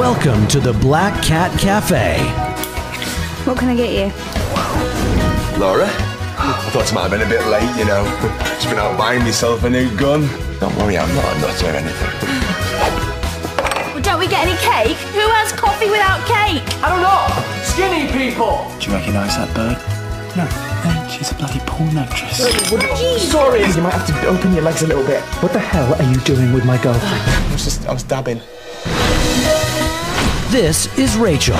Welcome to the Black Cat Cafe. What can I get you? Laura? I thought I might have been a bit late, you know. Just been out buying myself a new gun. Don't worry, I'm not a nut or anything. Well, don't we get any cake? Who has coffee without cake? I don't know. Skinny people. Do you recognise that bird? No. Hey, she's a bloody porn actress. Sorry. You might have to open your legs a little bit. What the hell are you doing with my girlfriend? I was just, I was dabbing. This is Rachel,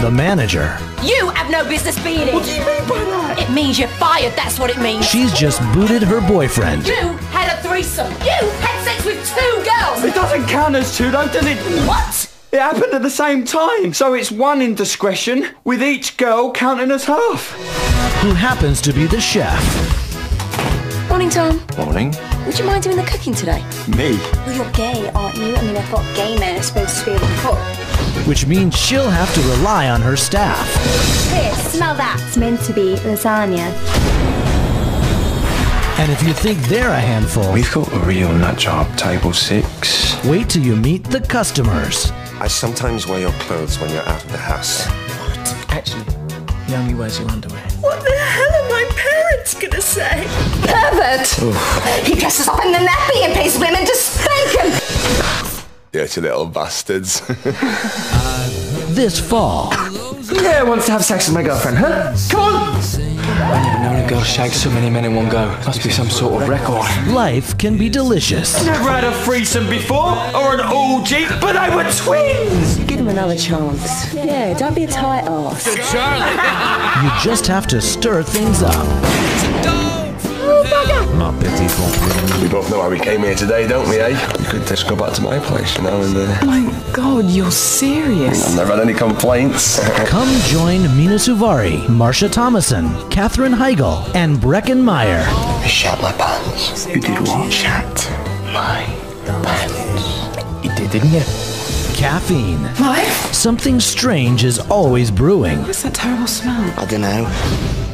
the manager. You have no business being here. What do you mean by that? It means you're fired, that's what it means. She's just booted her boyfriend. You had a threesome. You had sex with two girls. It doesn't count as two, though, does it? What? It happened at the same time, so it's one indiscretion, with each girl counting as half. who happens to be the chef. Morning, Tom. Morning. Would you mind doing the cooking today? Me? Well, you're gay, aren't you? I mean, I thought gay men are supposed to be able to cook. which means she'll have to rely on her staff. Here, smell that. It's meant to be lasagna. And if you think they're a handful, We've got a real nut job, table six. wait till you meet the customers. I sometimes wear your clothes when you're out of the house. What? Actually, he only wears your underwear. What gonna say? Pervert! He dresses up in the nappy and pays women to spank him. Dirty little bastards. This fall, Yeah, wants to have sex with my girlfriend, huh? Come on! I've never known a girl shag so many men in one go. Must be some sort of record. life can be delicious. Never had a threesome before, or an orgy, but they were twins! Give him another chance. Yeah, don't be a tight ass. You just have to stir things up. we both know why we came here today, don't we, eh? You could just go back to my place, you know, and uh, My God, you're serious. I've never had any complaints. Come join Mina Suvari, Marsha Thomason, Katherine Heigl, and Breckin Meyer. I shat my pants. You did what? Shat my pants. You did, didn't you? Caffeine. Mike? Something strange is always brewing. What's that terrible smell? I don't know.